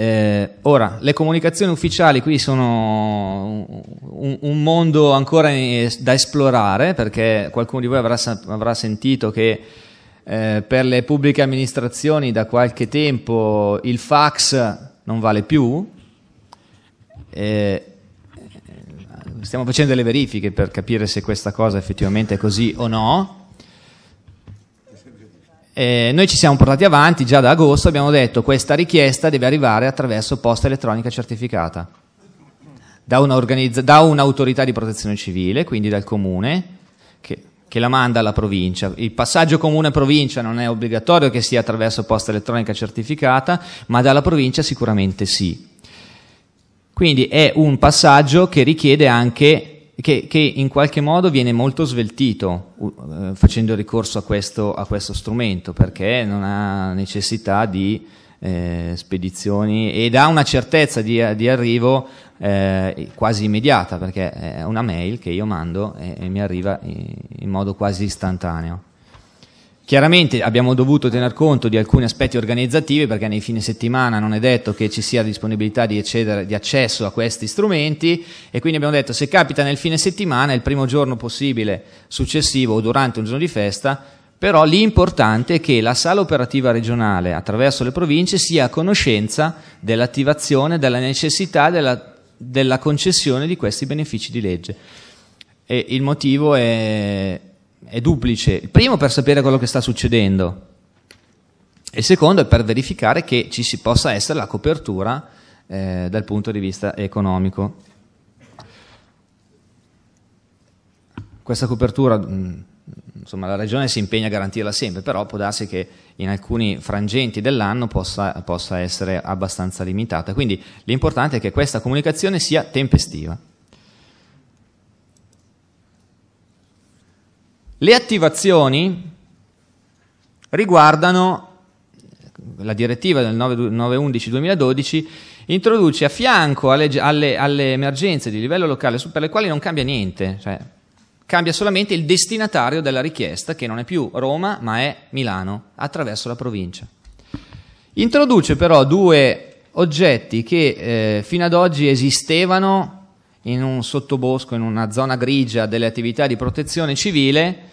Eh, ora, le comunicazioni ufficiali qui sono un, un mondo ancora da esplorare perché qualcuno di voi avrà, avrà sentito che eh, per le pubbliche amministrazioni da qualche tempo il fax non vale più. Eh, stiamo facendo delle verifiche per capire se questa cosa effettivamente è così o no. Eh, noi ci siamo portati avanti già da agosto, abbiamo detto che questa richiesta deve arrivare attraverso posta elettronica certificata da, un'autorità di protezione civile, quindi dal comune, che, che la manda alla provincia. Il passaggio comune-provincia non è obbligatorio che sia attraverso posta elettronica certificata, ma dalla provincia sicuramente sì. Quindi è un passaggio che richiede anche che, che, in qualche modo viene molto sveltito uh, facendo ricorso a questo, a questo, strumento perché non ha necessità di eh, spedizioni ed ha una certezza di, di arrivo eh, quasi immediata perché è una mail che io mando e, e mi arriva in, in modo quasi istantaneo. Chiaramente abbiamo dovuto tener conto di alcuni aspetti organizzativi perché nei fine settimana non è detto che ci sia disponibilità di, accedere, di, accesso a questi strumenti e quindi abbiamo detto se capita nel fine settimana, il primo giorno possibile successivo o durante un giorno di festa, però l'importante è che la sala operativa regionale attraverso le province sia a conoscenza dell'attivazione, della necessità della, della concessione di questi benefici di legge. E il motivo è è duplice. Il primo per sapere quello che sta succedendo il secondo è per verificare che ci si possa essere la copertura eh, dal punto di vista economico. Questa copertura, mh, insomma, la Regione si impegna a garantirla sempre, però può darsi che in alcuni frangenti dell'anno possa, possa essere abbastanza limitata. Quindi l'importante è che questa comunicazione sia tempestiva. Le attivazioni riguardano la direttiva del 911-2012 introduce a fianco alle, alle, alle, emergenze di livello locale per le quali non cambia niente, cioè cambia solamente il destinatario della richiesta che non è più Roma ma è Milano attraverso la provincia. Introduce però due oggetti che eh, fino ad oggi esistevano in un sottobosco, in una zona grigia delle attività di protezione civile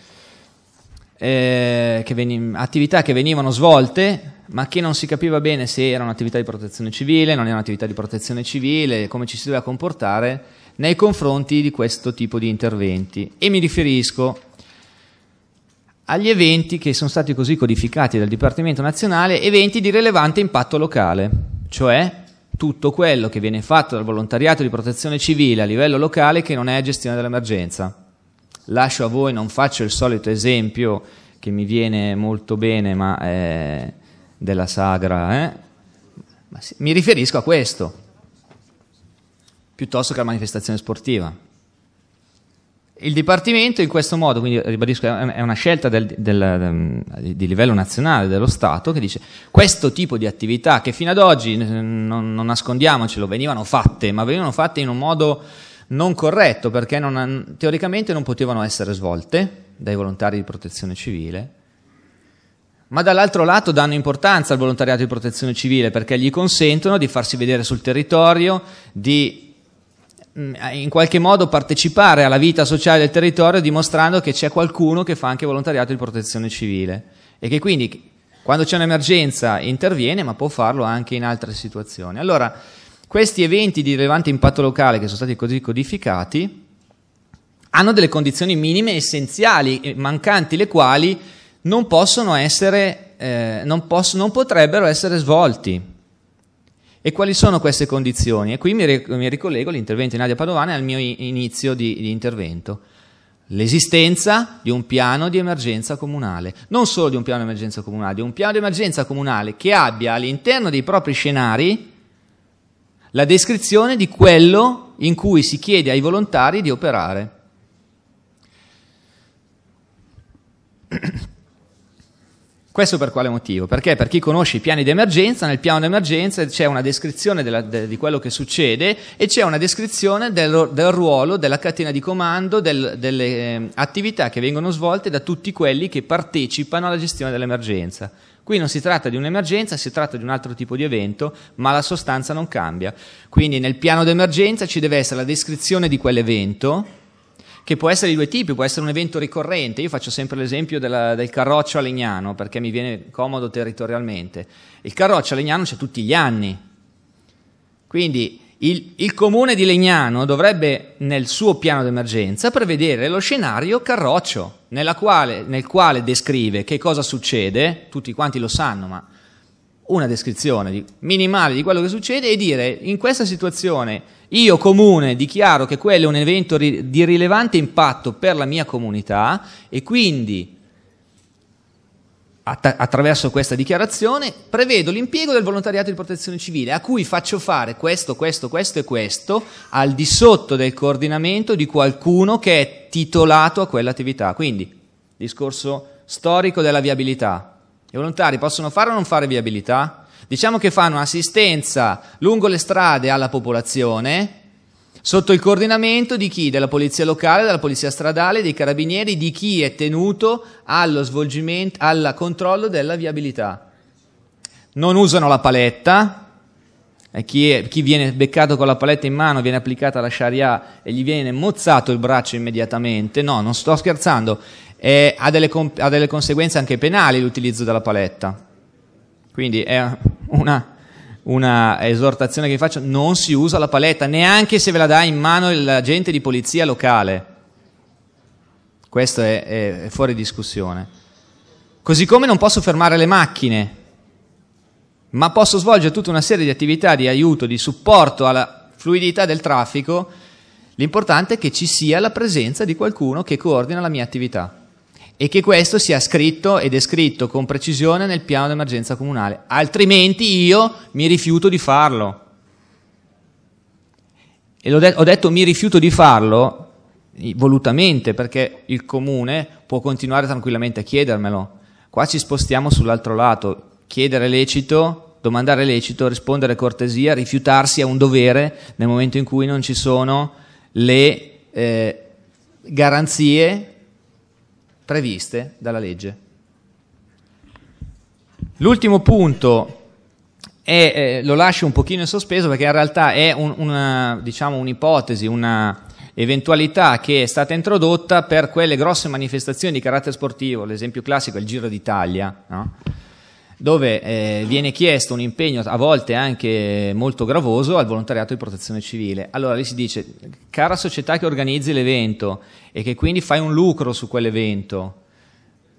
eh, che veni- attività che venivano svolte ma che non si capiva bene se erano attività di protezione civile, non erano attività di protezione civile, come ci si doveva comportare nei confronti di questo tipo di interventi. E mi riferisco agli eventi che sono stati così codificati dal Dipartimento Nazionale, eventi di rilevante impatto locale, cioè tutto quello che viene fatto dal volontariato di protezione civile a livello locale che non è gestione dell'emergenza lascio a voi, non faccio il solito esempio che mi viene molto bene, ma è della sagra, eh? mi riferisco a questo, piuttosto che alla manifestazione sportiva. Il Dipartimento in questo modo, quindi ribadisco, è una scelta del, del, di livello nazionale dello Stato che dice questo tipo di attività che fino ad oggi, non, non nascondiamocelo, venivano fatte, ma venivano fatte in un modo non corretto perché non, teoricamente non potevano essere svolte dai volontari di protezione civile, ma dall'altro lato danno importanza al volontariato di protezione civile perché gli consentono di farsi vedere sul territorio, di in qualche modo partecipare alla vita sociale del territorio dimostrando che c'è qualcuno che fa anche volontariato di protezione civile e che quindi quando c'è un'emergenza interviene ma può farlo anche in altre situazioni. Allora, questi eventi di rilevante impatto locale che sono stati così codificati hanno delle condizioni minime essenziali, mancanti le quali non possono essere, eh, non, posso, non potrebbero essere svolti. E quali sono queste condizioni? E qui mi, ricollego all'intervento di Nadia Padovana al mio inizio di, di intervento. L'esistenza di un piano di emergenza comunale, non solo di un piano di emergenza comunale, di un piano di emergenza comunale che abbia all'interno dei propri scenari la descrizione di quello in cui si chiede ai volontari di operare. Questo per quale motivo? Perché per chi conosce i piani di emergenza, nel piano di emergenza c'è una descrizione della, de, di quello che succede e c'è una descrizione del, del ruolo, della catena di comando, del, delle eh, attività che vengono svolte da tutti quelli che partecipano alla gestione dell'emergenza. Qui non si tratta di un'emergenza, si tratta di un altro tipo di evento, ma la sostanza non cambia. Quindi nel piano d'emergenza ci deve essere la descrizione di quell'evento, che può essere di due tipi, può essere un evento ricorrente. Io faccio sempre l'esempio della, del carroccio a Legnano perché mi viene comodo territorialmente. Il carroccio a Legnano c'è tutti gli anni. Quindi il, il, comune di Legnano dovrebbe nel suo piano d'emergenza prevedere lo scenario carroccio, quale, nel quale descrive che cosa succede, tutti quanti lo sanno, ma una descrizione minimale di quello che succede e dire in questa situazione io comune dichiaro che quello è un evento di rilevante impatto per la mia comunità e quindi attraverso questa dichiarazione prevedo l'impiego del volontariato di protezione civile a cui faccio fare questo, questo, questo e questo al di sotto del coordinamento di qualcuno che è titolato a quell'attività. Quindi, discorso storico della viabilità. I volontari possono fare o non fare viabilità? Diciamo che fanno assistenza lungo le strade alla popolazione sotto il coordinamento di chi? Della polizia locale, della polizia stradale, dei carabinieri, di chi è tenuto allo svolgimento, al controllo della viabilità. Non usano la paletta, e chi, è, chi, viene beccato con la paletta in mano viene applicata la Sharia e gli viene mozzato il braccio immediatamente. No, non sto scherzando, eh, ha, delle, ha delle conseguenze anche penali l'utilizzo della paletta. Quindi è una, una esortazione che faccio, non si usa la paletta, neanche se ve la dà in mano l'agente di polizia locale. Questo è, è fuori discussione. Così come non posso fermare le macchine, ma posso svolgere tutta una serie di attività di aiuto, di supporto alla fluidità del traffico. L'importante è che ci sia la presenza di qualcuno che coordina la mia attività e che questo sia scritto e descritto con precisione nel piano d'emergenza comunale, altrimenti io mi rifiuto di farlo. E de- ho detto mi rifiuto di farlo volutamente perché il comune può continuare tranquillamente a chiedermelo. Qua ci spostiamo sull'altro lato, chiedere lecito, domandare lecito, rispondere cortesia, rifiutarsi è un dovere nel momento in cui non ci sono le eh, garanzie previste dalla legge. L'ultimo punto è, eh, lo lascio un pochino in sospeso perché in realtà è un, una, diciamo, un'ipotesi, una eventualità che è stata introdotta per quelle grosse manifestazioni di carattere sportivo, l'esempio classico è il Giro d'Italia, no? Dove eh, viene chiesto un impegno a volte anche molto gravoso al volontariato di protezione civile. Allora lì si dice, cara società che organizzi l'evento e che quindi fai un lucro su quell'evento,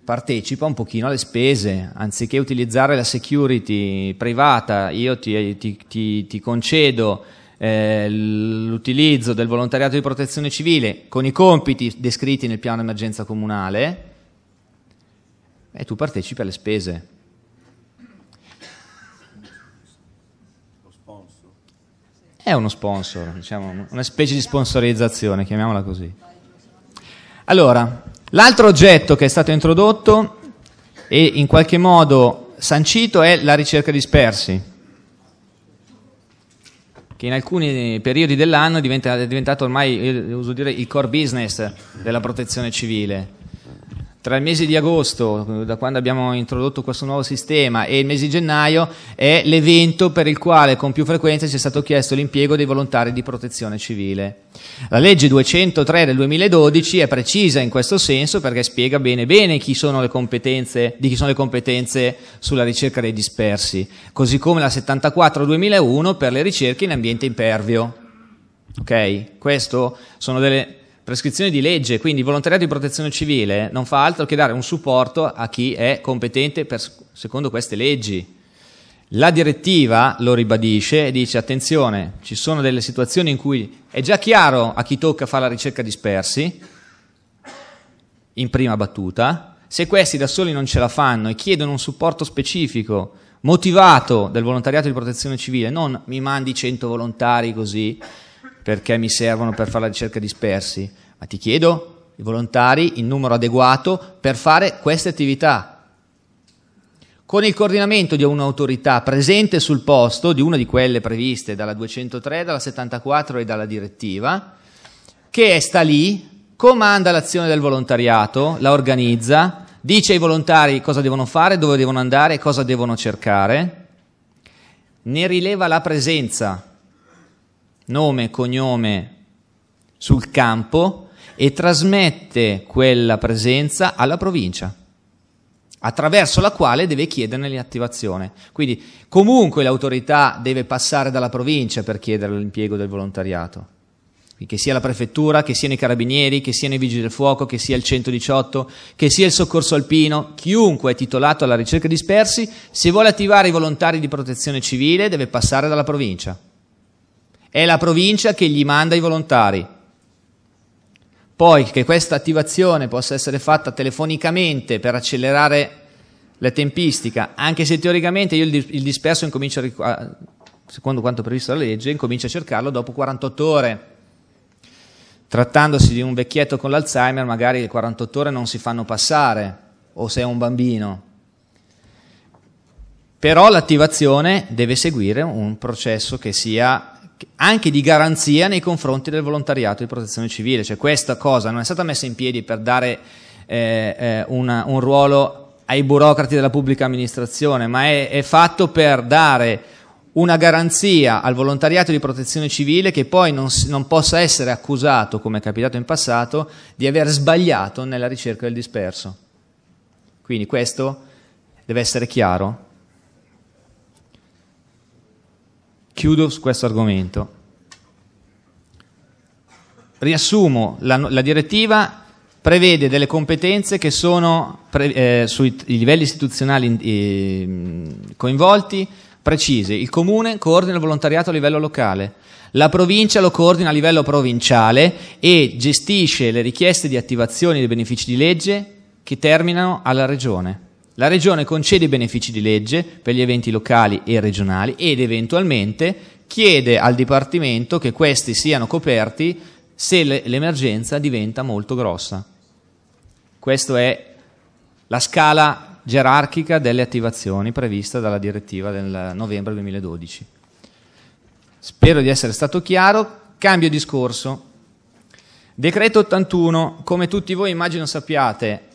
partecipa un pochino alle spese, anziché utilizzare la security privata, io ti, ti, ti, ti concedo eh, l'utilizzo del volontariato di protezione civile con i compiti descritti nel piano d'emergenza comunale e tu partecipi alle spese. È uno sponsor, diciamo, una specie di sponsorizzazione, chiamiamola così. Allora, l'altro oggetto che è stato introdotto e in qualche modo sancito è la ricerca dispersi, che in alcuni periodi dell'anno è diventato ormai, uso dire, il core business della protezione civile tra il mese di agosto, da quando abbiamo introdotto questo nuovo sistema, e il mese di gennaio è l'evento per il quale con più frequenza ci è stato chiesto l'impiego dei volontari di protezione civile. La legge 203 del 2012 è precisa in questo senso perché spiega bene bene chi sono le competenze, di chi sono le competenze sulla ricerca dei dispersi, così come la 74 2001 per le ricerche in ambiente impervio. Ok? Questo sono delle prescrizioni di legge, quindi volontariato di protezione civile non fa altro che dare un supporto a chi è competente per, secondo queste leggi. La direttiva lo ribadisce e dice attenzione, ci sono delle situazioni in cui è già chiaro a chi tocca fare la ricerca dispersi, in prima battuta, se questi da soli non ce la fanno e chiedono un supporto specifico, motivato del volontariato di protezione civile, non mi mandi 100 volontari così, perché mi servono per fare la ricerca dispersi, ma ti chiedo i volontari in numero adeguato per fare queste attività. con il coordinamento di un'autorità presente sul posto, di una di quelle previste dalla 203, dalla 74 e dalla direttiva, che sta lì, comanda l'azione del volontariato, la organizza, dice ai volontari cosa devono fare, dove devono andare cosa devono cercare, ne rileva la presenza, nome, cognome sul campo e trasmette quella presenza alla provincia attraverso la quale deve chiederne l'attivazione. Quindi comunque l'autorità deve passare dalla provincia per chiedere l'impiego del volontariato, che sia la prefettura, che siano i carabinieri, che siano i vigili del fuoco, che sia il 118, che sia il soccorso alpino, chiunque è titolato alla ricerca dispersi, se vuole attivare i volontari di protezione civile deve passare dalla provincia. È la provincia che gli manda i volontari. Poi che questa attivazione possa essere fatta telefonicamente per accelerare la tempistica, anche se teoricamente io il disperso incomincio a, secondo quanto previsto dalla legge, incomincio a cercarlo dopo 48 ore. Trattandosi di un vecchietto con l'Alzheimer, magari le 48 ore non si fanno passare, o se è un bambino. Però l'attivazione deve seguire un processo che sia anche di garanzia nei confronti del volontariato di protezione civile, cioè questa cosa non è stata messa in piedi per dare eh, eh, una, un ruolo ai burocrati della pubblica amministrazione, ma è, è fatto per dare una garanzia al volontariato di protezione civile che poi non, non, possa essere accusato, come è capitato in passato, di aver sbagliato nella ricerca del disperso. Quindi questo deve essere chiaro Chiudo su questo argomento. Riassumo, la, la direttiva prevede delle competenze che sono pre, eh, sui livelli istituzionali eh, coinvolti precise. Il comune coordina il volontariato a livello locale, la provincia lo coordina a livello provinciale e gestisce le richieste di attivazione dei benefici di legge che terminano alla regione. La Regione concede i benefici di legge per gli eventi locali e regionali ed eventualmente chiede al Dipartimento che questi siano coperti se l'emergenza diventa molto grossa. Questa è la scala gerarchica delle attivazioni prevista dalla direttiva del novembre 2012. Spero di essere stato chiaro. Cambio discorso. Decreto 81, come tutti voi immagino sappiate,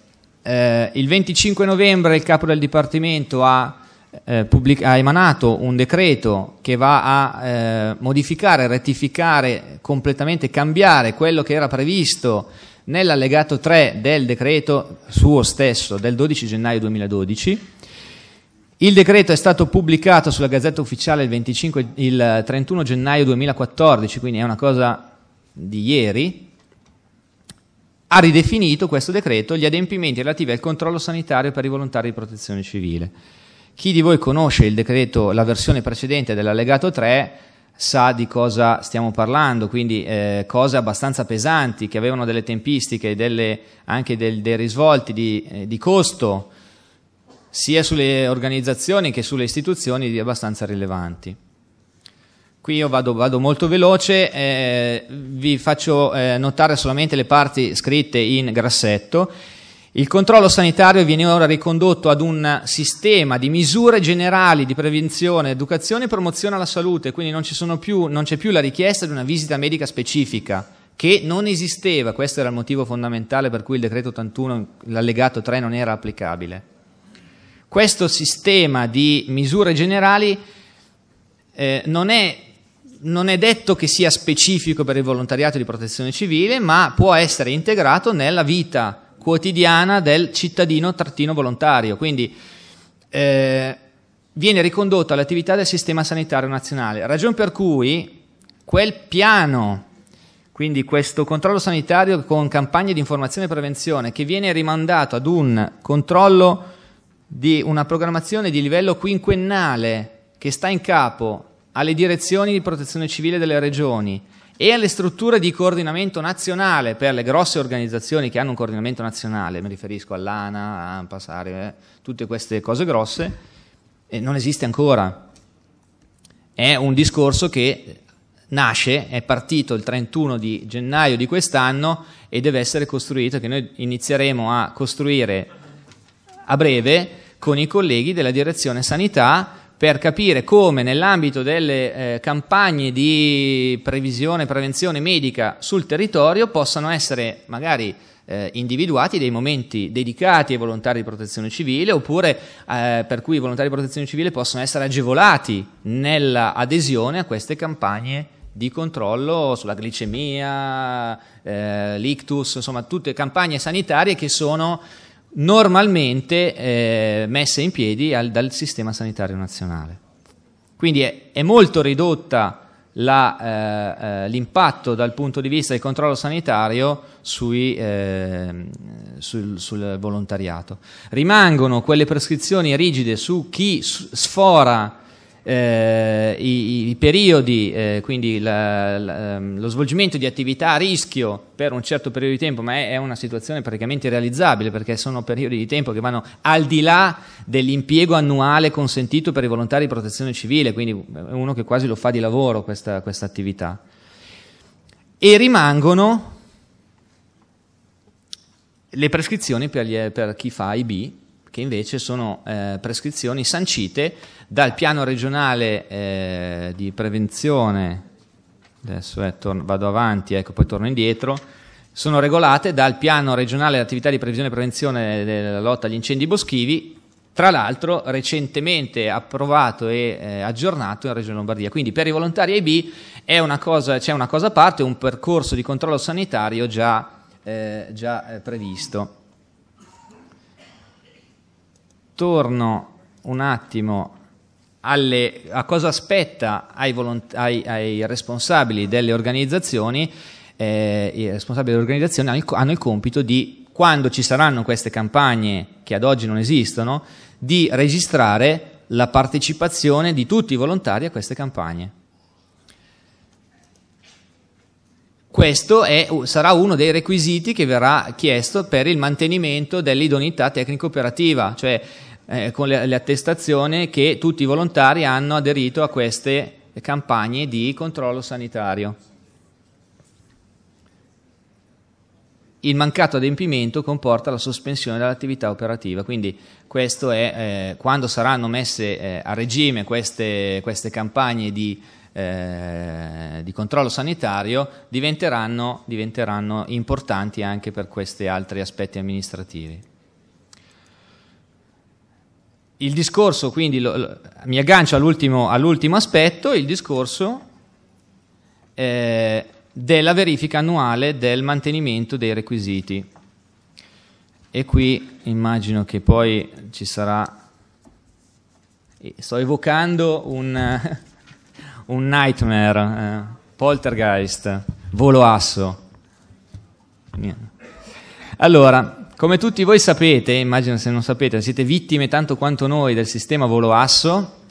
eh, il 25 novembre il capo del Dipartimento ha, eh, pubblic- ha emanato un decreto che va a eh, modificare, rettificare, completamente cambiare quello che era previsto nell'allegato 3 del decreto suo stesso del 12 gennaio 2012. Il decreto è stato pubblicato sulla Gazzetta Ufficiale il, 25, il 31 gennaio 2014, quindi è una cosa di ieri, ha ridefinito questo decreto gli adempimenti relativi al controllo sanitario per i volontari di protezione civile. Chi di voi conosce il decreto, la versione precedente dell'allegato 3, sa di cosa stiamo parlando, quindi eh, cose abbastanza pesanti che avevano delle tempistiche, delle, anche del, dei risvolti di, eh, di costo sia sulle organizzazioni che sulle istituzioni abbastanza rilevanti. Qui io vado, vado molto veloce, eh, vi faccio eh, notare solamente le parti scritte in grassetto. Il controllo sanitario viene ora ricondotto ad un sistema di misure generali di prevenzione, educazione e promozione alla salute, quindi non, più, non c'è più la richiesta di una visita medica specifica, che non esisteva, questo era il motivo fondamentale per cui il decreto 81, l'allegato 3 non era applicabile. Questo sistema di misure generali eh, non è non è detto che sia specifico per il volontariato di protezione civile, ma può essere integrato nella vita quotidiana del cittadino trattino volontario. Quindi eh, viene ricondotto all'attività del sistema sanitario nazionale, ragione per cui quel piano, quindi questo controllo sanitario con campagne di informazione e prevenzione, che viene rimandato ad un controllo di una programmazione di livello quinquennale che sta in capo alle direzioni di protezione civile delle regioni e alle strutture di coordinamento nazionale per le grosse organizzazioni che hanno un coordinamento nazionale, mi riferisco all'ANA, ANPAS, eh, tutte queste cose grosse, eh, non esiste ancora. È un discorso che nasce, è partito il 31 di gennaio di quest'anno e deve essere costruito, che noi inizieremo a costruire a breve con i colleghi della direzione sanità per capire come nell'ambito delle eh, campagne di previsione e prevenzione medica sul territorio possano essere magari eh, individuati dei momenti dedicati ai volontari di protezione civile oppure eh, per cui i volontari di protezione civile possono essere agevolati nell'adesione a queste campagne di controllo sulla glicemia, eh, l'ictus, insomma tutte campagne sanitarie che sono normalmente eh, messe in piedi al, dal sistema sanitario nazionale. Quindi è, è molto ridotta la, eh, eh, l'impatto dal punto di vista del controllo sanitario sui, eh, sul, sul, volontariato. Rimangono quelle prescrizioni rigide su chi sfora eh, i, i, periodi, eh, quindi la, la, ehm, lo svolgimento di attività a rischio per un certo periodo di tempo, ma è, è, una situazione praticamente irrealizzabile perché sono periodi di tempo che vanno al di là dell'impiego annuale consentito per i volontari di protezione civile, quindi è uno che quasi lo fa di lavoro questa, questa attività. E rimangono le prescrizioni per, gli, per chi fa IB, che invece sono eh, prescrizioni sancite dal piano regionale eh, di prevenzione, adesso eh, torno, vado avanti, ecco, poi torno indietro, sono regolate dal piano regionale di attività di previsione e prevenzione della lotta agli incendi boschivi, tra l'altro recentemente approvato e eh, aggiornato in Regione Lombardia. Quindi per i volontari AIB una cosa, c'è una cosa a parte, un percorso di controllo sanitario già, eh, già eh, previsto torno un attimo alle, a cosa aspetta ai, ai, ai responsabili delle organizzazioni. Eh, I responsabili delle organizzazioni hanno il, hanno il compito di, quando ci saranno queste campagne che ad oggi non esistono, di registrare la partecipazione di tutti i volontari a queste campagne. Questo è, sarà uno dei requisiti che verrà chiesto per il mantenimento dell'idoneità tecnico-operativa, cioè eh, con le, le attestazioni che tutti i volontari hanno aderito a queste campagne di controllo sanitario. il mancato adempimento comporta la sospensione dell'attività operativa, quindi questo è eh, quando saranno messe eh, a regime queste, queste campagne di eh, di controllo sanitario diventeranno, diventeranno importanti anche per questi altri aspetti amministrativi. Il discorso, quindi, lo, lo, mi aggancio all'ultimo, all'ultimo, aspetto, il discorso eh, della verifica annuale del mantenimento dei requisiti. E qui immagino che poi ci sarà, sto evocando un, un nightmare, eh, poltergeist, volo asso. Allora, come tutti voi sapete, immagino se non sapete, siete vittime tanto quanto noi del sistema volo asso.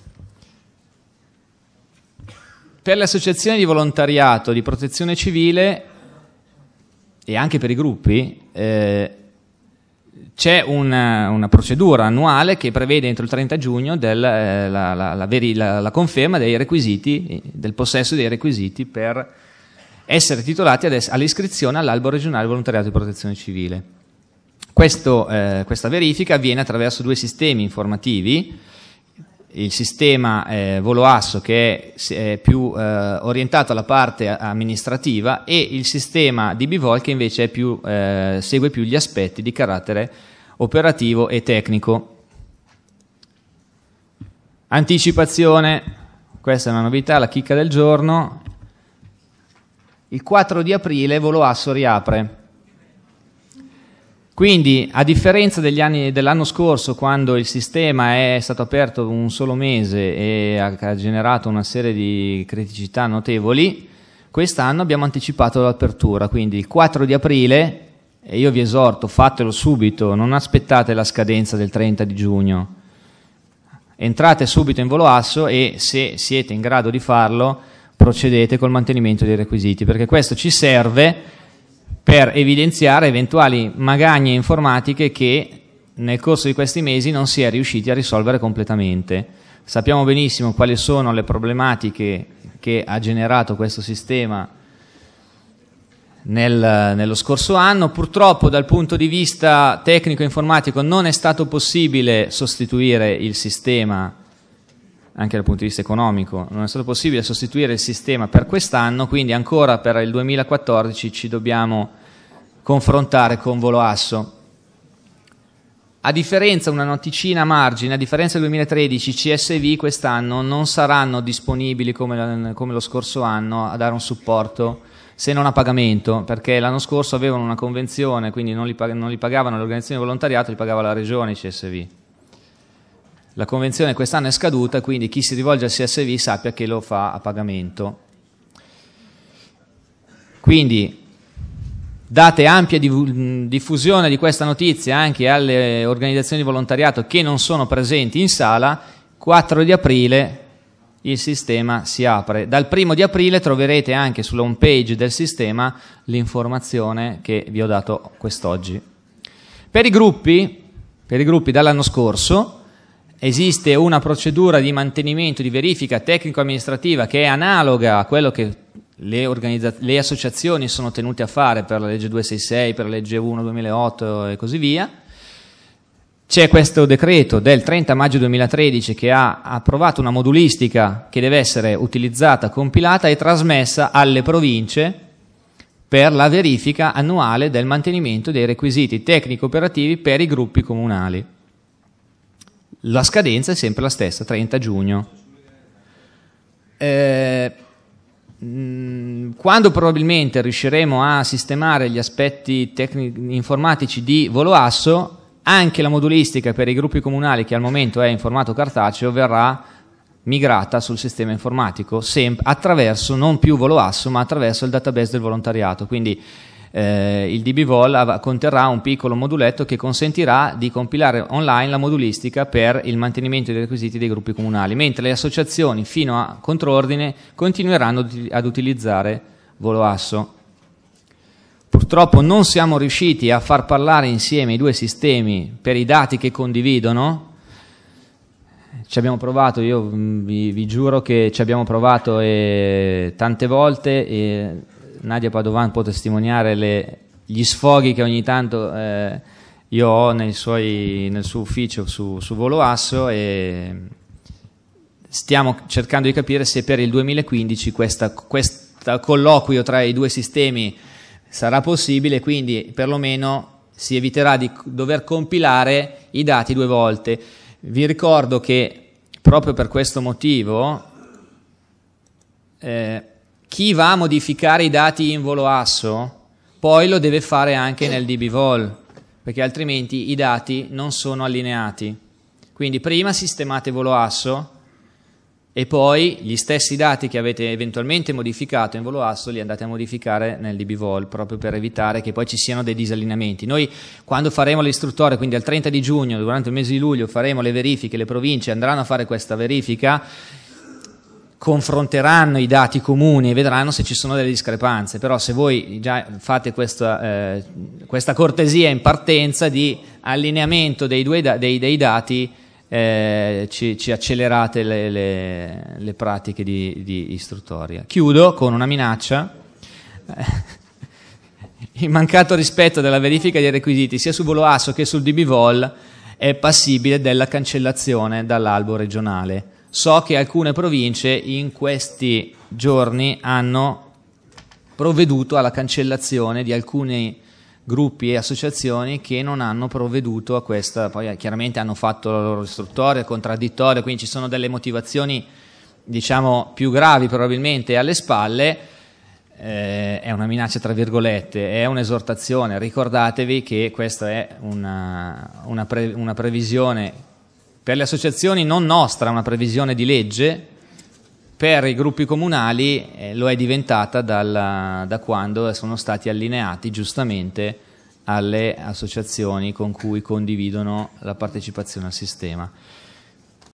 Per le associazioni di volontariato, di protezione civile e anche per i gruppi, eh, c'è una, una, procedura annuale che prevede entro il 30 giugno del, eh, la, la, la, la, conferma dei requisiti, del possesso dei requisiti per essere titolati all'iscrizione all'albo regionale volontariato di protezione civile. Questo, eh, questa verifica avviene attraverso due sistemi informativi, il sistema eh, volo asso che è, è più eh, orientato alla parte amministrativa e il sistema di Bivol che invece più, eh, segue più gli aspetti di carattere operativo e tecnico. Anticipazione, questa è una novità, la chicca del giorno. Il 4 di aprile Volo Asso riapre. Quindi, a differenza dell'anno scorso, quando il sistema è stato aperto un solo mese e ha generato una serie di criticità notevoli, quest'anno abbiamo anticipato l'apertura. Quindi, il 4 di aprile e io vi esorto, fatelo subito, non aspettate la scadenza del 30 di giugno. Entrate subito in volo asso e se siete in grado di farlo, procedete col mantenimento dei requisiti, perché questo ci serve per evidenziare eventuali magagne informatiche che nel corso di questi mesi non si è riusciti a risolvere completamente. Sappiamo benissimo quali sono le problematiche che ha generato questo sistema nel, nello scorso anno. Purtroppo dal punto di vista tecnico-informatico non è stato possibile sostituire il sistema, anche dal punto di vista economico, non è stato possibile sostituire il sistema per quest'anno, quindi ancora per il 2014 ci dobbiamo confrontare con volo asso. A differenza, una noticina a margine, a differenza del 2013, CSV quest'anno non saranno disponibili come, come lo scorso anno a dare un supporto se non a pagamento, perché l'anno scorso avevano una convenzione, quindi non li, non li pagavano le organizzazioni di volontariato, li pagava la regione i CSV. La convenzione quest'anno è scaduta, quindi chi si rivolge al CSV sappia che lo fa a pagamento. Quindi date ampia diffusione di questa notizia anche alle organizzazioni di volontariato che non sono presenti in sala, 4 di aprile il sistema si apre. Dal primo di aprile troverete anche sulla home page del sistema l'informazione che vi ho dato quest'oggi. Per i gruppi, per i gruppi dall'anno scorso esiste una procedura di mantenimento, di verifica tecnico-amministrativa che è analoga a quello che le, organizza- le associazioni sono tenute a fare per la legge 266, per la legge 1 2008 e così via. C'è questo decreto del 30 maggio 2013 che ha approvato una modulistica che deve essere utilizzata, compilata e trasmessa alle province per la verifica annuale del mantenimento dei requisiti tecnico-operativi per i gruppi comunali. La scadenza è sempre la stessa, 30 giugno. Eh, Mm, quando probabilmente riusciremo a sistemare gli aspetti tecnici informatici di volo asso, anche la modulistica per i gruppi comunali che al momento è in formato cartaceo verrà migrata sul sistema informatico attraverso non più volo asso ma attraverso il database del volontariato. Quindi eh, il DBVol conterrà un piccolo moduletto che consentirà di compilare online la modulistica per il mantenimento dei requisiti dei gruppi comunali, mentre le associazioni fino a controordine continueranno ad utilizzare volo asso. Purtroppo non siamo riusciti a far parlare insieme i due sistemi per i dati che condividono. Ci abbiamo provato, io vi, vi giuro che ci abbiamo provato e, tante volte e Nadia Padovan può testimoniare le, gli sfoghi che ogni tanto eh, io ho suoi, nel suo ufficio su, su Volo Asso e stiamo cercando di capire se per il 2015 questo colloquio tra i due sistemi sarà possibile, quindi perlomeno si eviterà di dover compilare i dati due volte. Vi ricordo che proprio per questo motivo eh, chi va a modificare i dati in volo asso poi lo deve fare anche nel dbvol perché altrimenti i dati non sono allineati. Quindi prima sistemate volo asso e poi gli stessi dati che avete eventualmente modificato in volo asso li andate a modificare nel dbvol proprio per evitare che poi ci siano dei disallineamenti. Noi quando faremo l'istruttore quindi al 30 di giugno durante il mese di luglio faremo le verifiche le province andranno a fare questa verifica confronteranno i dati comuni e vedranno se ci sono delle discrepanze, però se voi già fate questa, eh, questa cortesia in partenza di allineamento dei, due, dei, dei dati, eh, ci, ci, accelerate le, le, le pratiche di, di, istruttoria. Chiudo con una minaccia. Il mancato rispetto della verifica dei requisiti sia su Volo Asso che sul DBVOL è passibile della cancellazione dall'albo regionale So che alcune province in questi giorni hanno provveduto alla cancellazione di alcuni gruppi e associazioni che non hanno provveduto a questa, poi eh, chiaramente hanno fatto la loro istruttoria, contraddittoria, quindi ci sono delle motivazioni diciamo più gravi probabilmente alle spalle, eh, è una minaccia tra virgolette, è un'esortazione, ricordatevi che questa è una, una, pre, una previsione per le associazioni non nostra una previsione di legge, per i gruppi comunali eh, lo è diventata dal, da quando sono stati allineati giustamente alle associazioni con cui condividono la partecipazione al sistema.